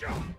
Yeah!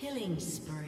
Killing spree.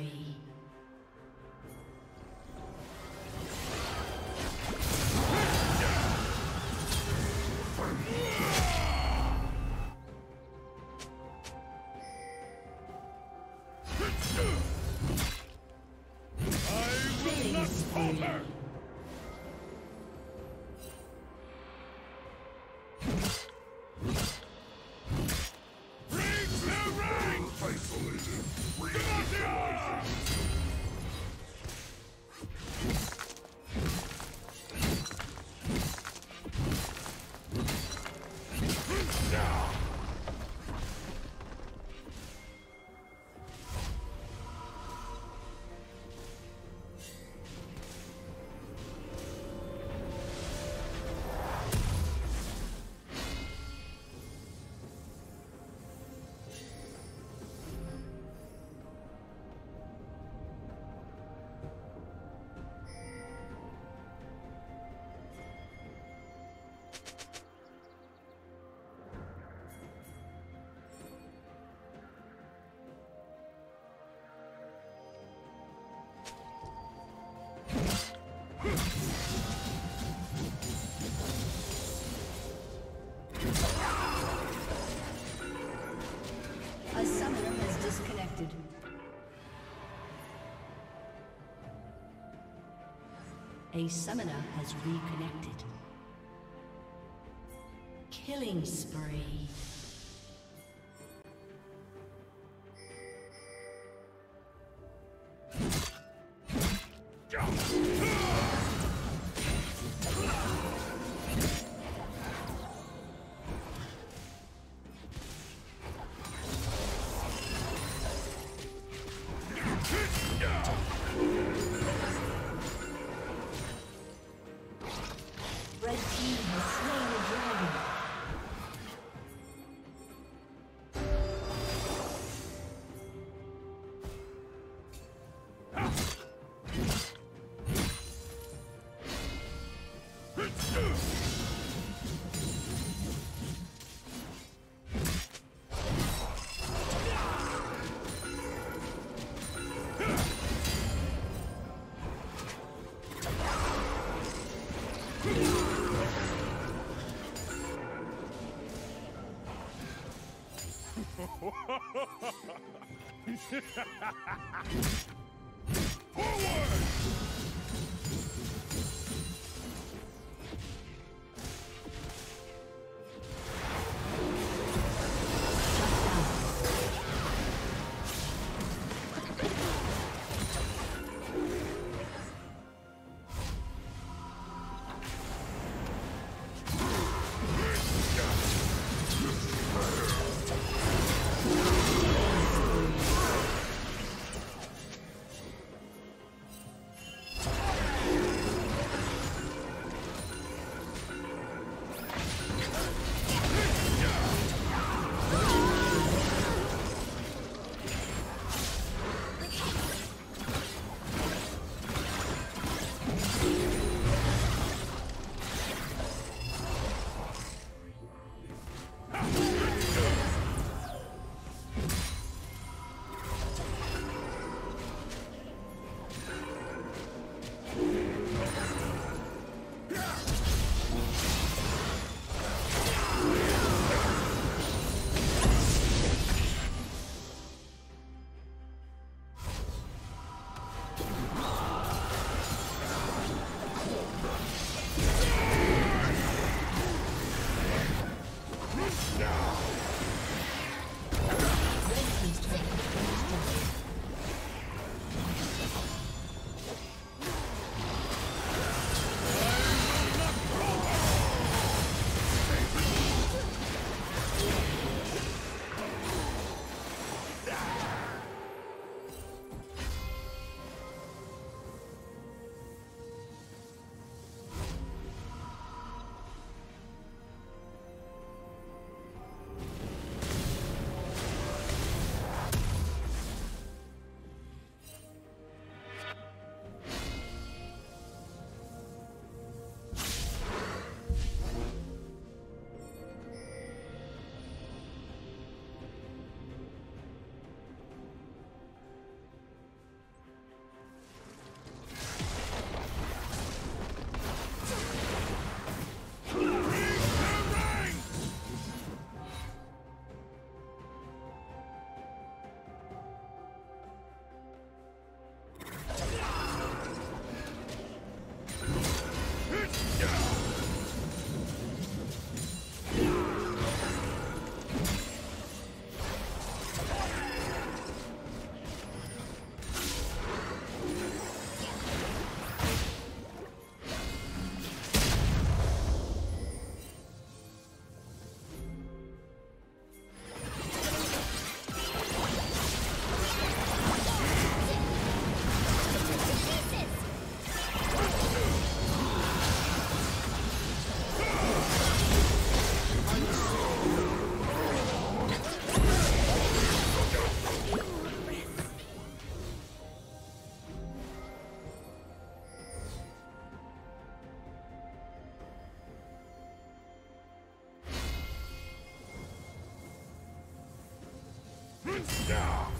A summoner has reconnected. Killing spree. Forward! Monster!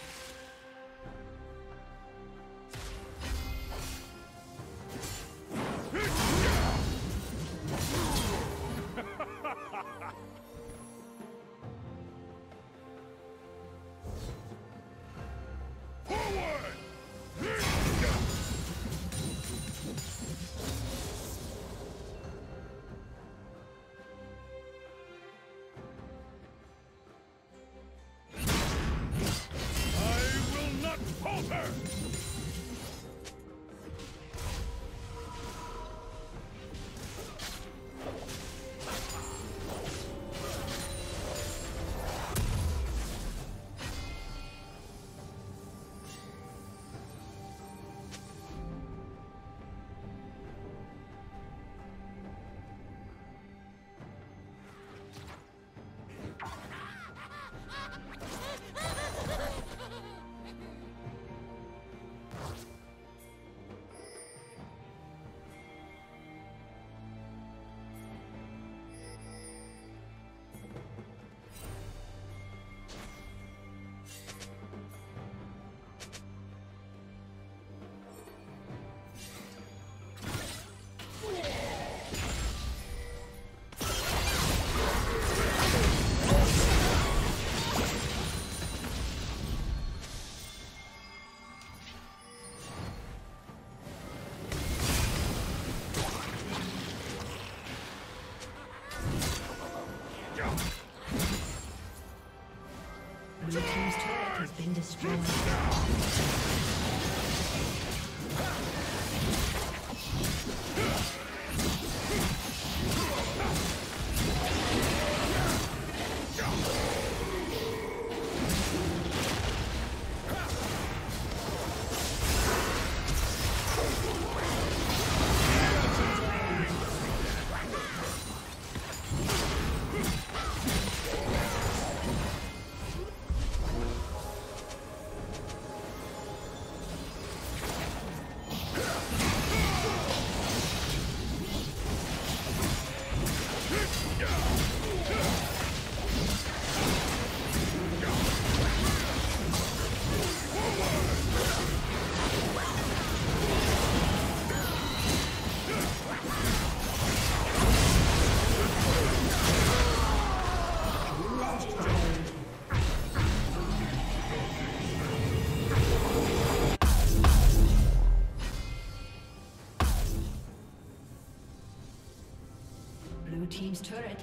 destroyed.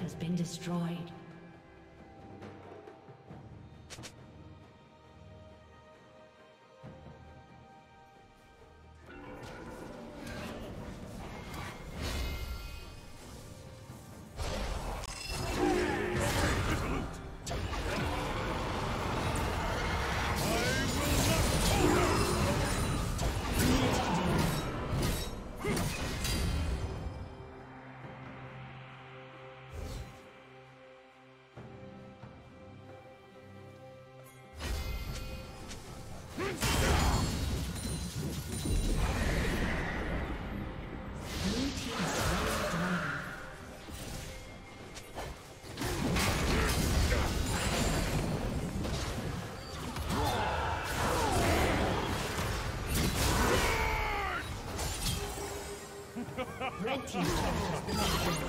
Has been destroyed. Red Team's turret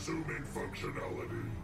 Resuming functionality.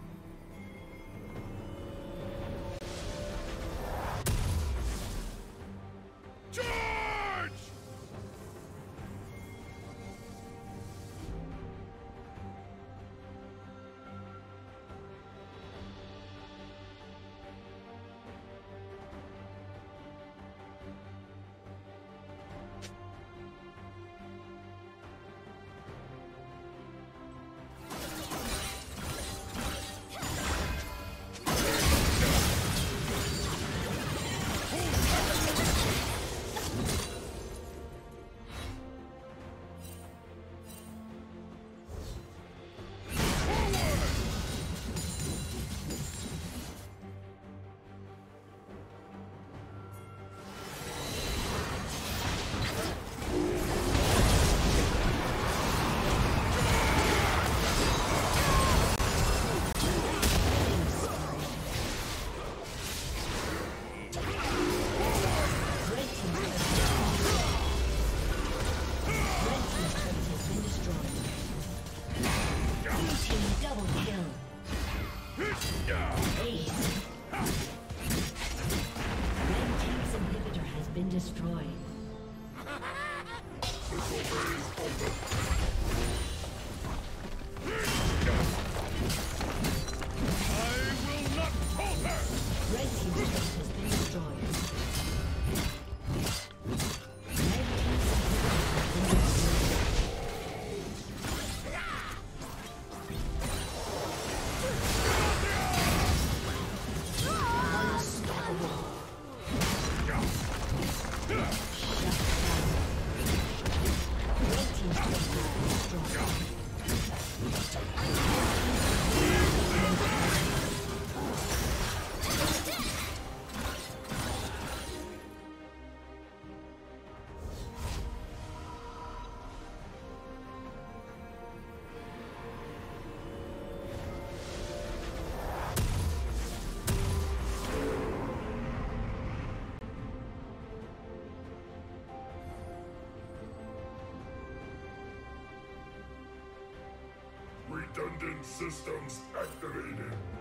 redundant systems activated.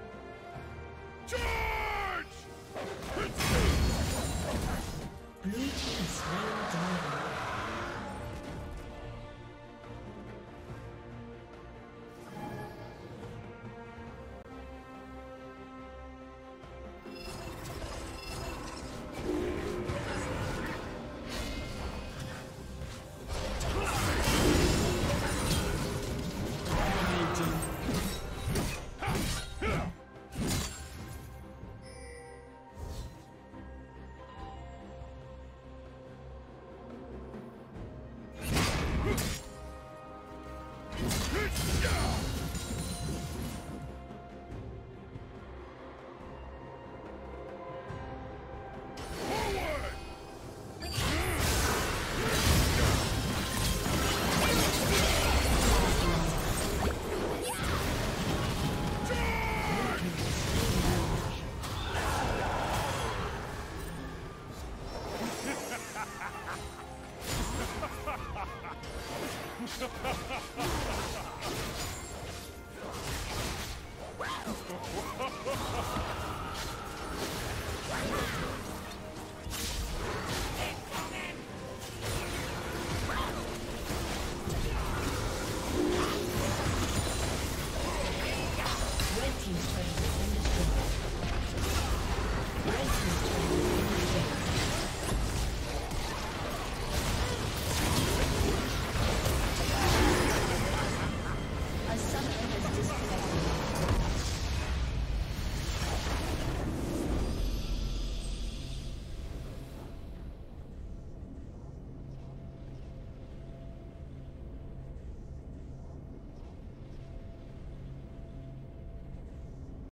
Ha ha ha ha!